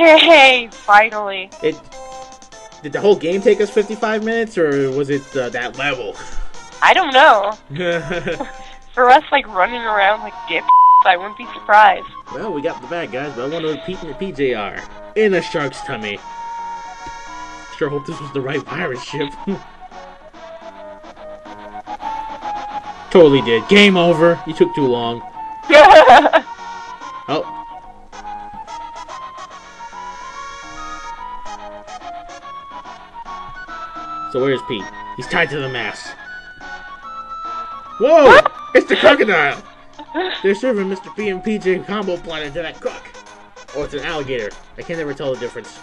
Yay! Finally. It did the whole game take us 55 minutes, or was it uh, that level? I don't know. For us, like running around like dip, I wouldn't be surprised. well, we got the bad guys, but I wonder what Pete and the PJ are in a shark's tummy. Sure hope this was the right pirate ship. totally did. Game over. You took too long. Oh. So where's Pete? He's tied to the mast. Whoa! It's the crocodile! They're serving Mr. P and PJ combo platter to that cook. Oh, it's an alligator. I can never tell the difference.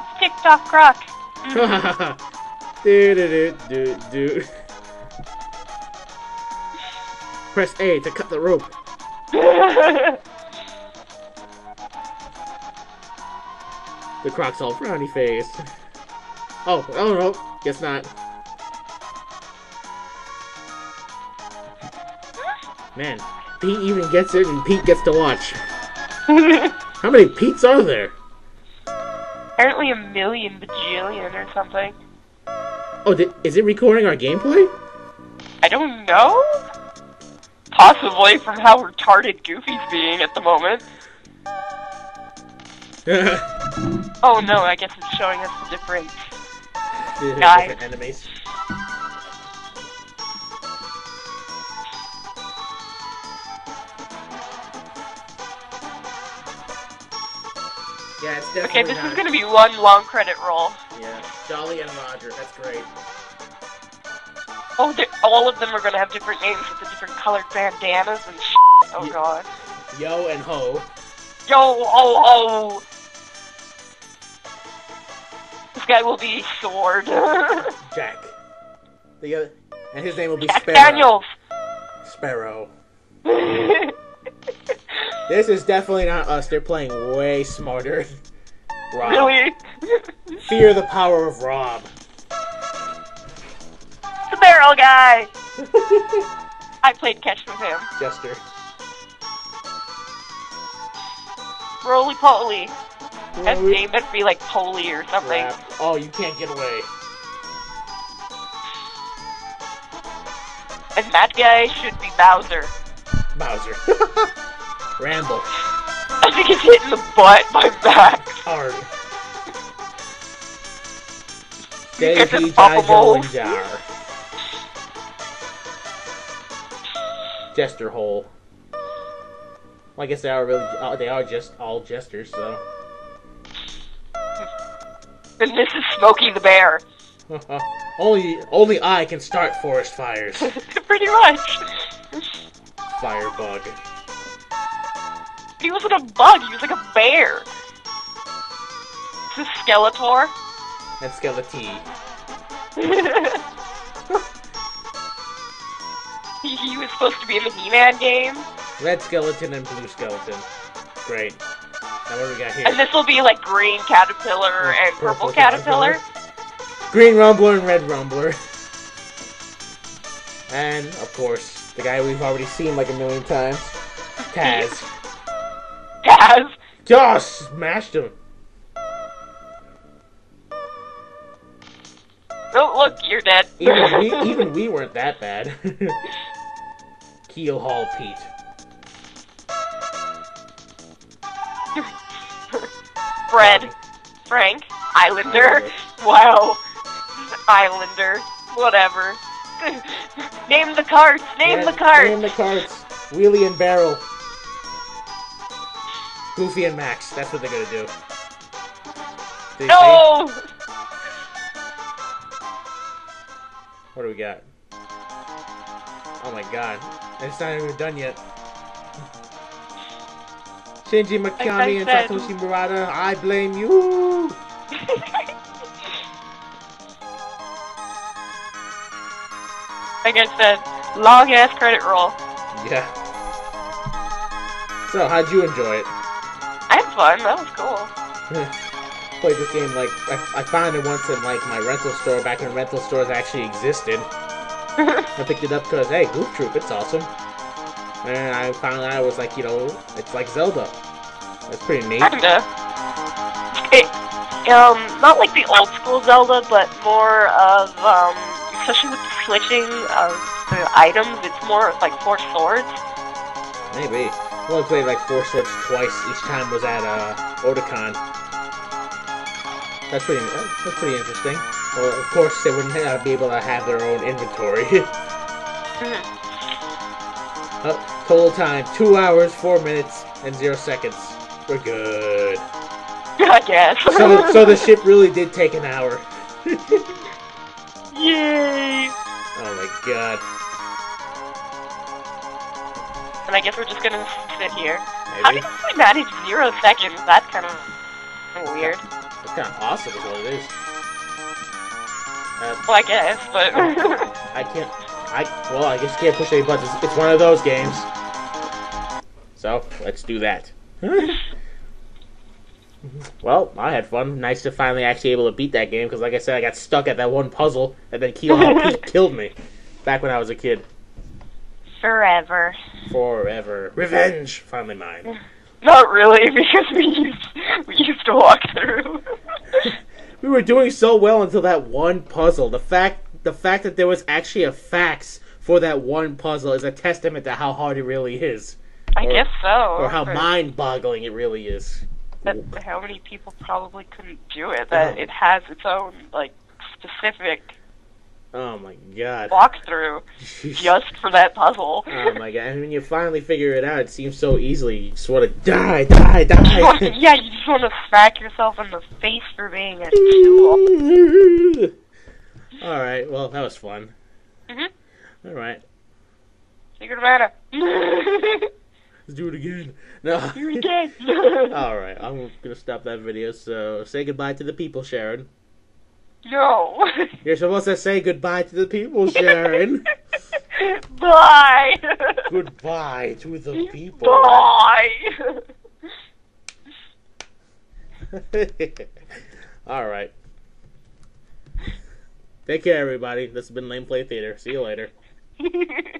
it's Tick-Tock croc. do do do do do. Press A to cut the rope. The croc's all frowny face. Oh, oh no, guess not. Man, Pete even gets it and Pete gets to watch. How many Pete's are there? Apparently a million bajillion or something. Oh, is it recording our gameplay? I don't know. Possibly from how retarded Goofy's being at the moment. Oh no, I guess it's showing us the different. Guys. Different enemies. Yeah, it's definitely Okay, this not- is gonna be one long credit roll. Yeah, Dolly and Roger. That's great. Oh, all of them are gonna have different names with the different colored bandanas and sh- Oh god. Yo and Ho. Yo, oh, oh! This guy will be Sword. Jack. The other, and his name will be Jack Sparrow. Daniels! Sparrow. This is definitely not us. They're playing way smarter. Rob. really? Fear the power of Rob. the barrel guy! I played catch with him. Jester. Roly poly. That Roly- name must be like Poly or something. Crap. Oh, you can't get away. And that guy should be Bowser. Bowser. Ramble. I think he's hitting the butt by Max. Hard. It's Davy, a bubble Jijo, Jar. Jester hole. Well, I guess they are really. Uh, they are just all jesters, so. And this is Smokey the Bear. only, only I can start forest fires. Pretty much. Firebug. He wasn't a bug, he was like a bear. It's a Skeletor. And Skeleton. he, he was supposed to be in the He-Man game. Red skeleton and blue skeleton. Great. Now what do we got here? And this will be like green caterpillar oh, and purple, caterpillar. Green Rumbler and Red Rumbler. And, of course, the guy we've already seen like a million times. Taz. Taz. Just smashed him. Oh, look, you're dead. Even we, even we weren't that bad. Keelhaul Pete. Fred. Frank. Islander. Wow. Islander. Whatever. Name the carts. Name Yeah, the carts. Name the carts. Wheelie and Barrel. Goofy and Max. That's what they're gonna do. See? No! What do we got? Oh my god. It's not even done yet. Shinji Mikami and Satoshi Murata, I blame you! like I said, long ass credit roll. Yeah. So, how'd you enjoy it? I had fun. That was cool. Played this game like I, I found it once in like my rental store back when rental stores actually existed. I picked it up because hey, Goof Troop, it's awesome. And I found out I was like, you know, it's like Zelda. That's pretty neat. Kinda. It, um, not like the old school Zelda, but more of, um, especially with the switching of the items, it's more like four swords. Maybe. I only played like four swords twice. Each time was at uh, Otakon. That's pretty. That's pretty interesting. Well, of course they wouldn't uh, be able to have their own inventory. uh, total time: two hours, four minutes, and zero seconds. We're good. I guess. So, so the ship really did take an hour. Yay! Oh my god. And I guess we're just gonna sit here. How did we manage zero seconds? That's kind of weird. That's kind of awesome, is what it is. Uh, Well, I guess, but I can't. I well, I guess you can't push any buttons. It's, one of those games. So let's do that. well, I had fun. Nice to finally actually able to beat that game because, like I said, I got stuck at that one puzzle and then Kilo killed me back when I was a kid. forever. Forever, revenge, finally mine. Not really, because we used we used to walk through. We were doing so well until that one puzzle. The fact, the fact that there was actually a fax for that one puzzle is a testament to how hard it really is, I Or- guess so. or how Or mind-boggling it really is. that how many people probably couldn't do it? That Oh. it has its own like specific Oh my god. walkthrough just for that puzzle. Oh my god! And when you finally figure it out, it seems so easily. You just want to die, die, You want die. yeah, you just want to smack yourself in the face for being a tool. All right. Well, that was fun. Mhm. All right. Secret Mana. Let's do it again. No. You're dead. All right. I'm gonna stop that video. So say goodbye to the people, Sharon. no. You're supposed to say goodbye to the people, Sharon. Bye. goodbye to the people. Bye. All right. Take care, everybody. This has been Lameplay Theater. See you later.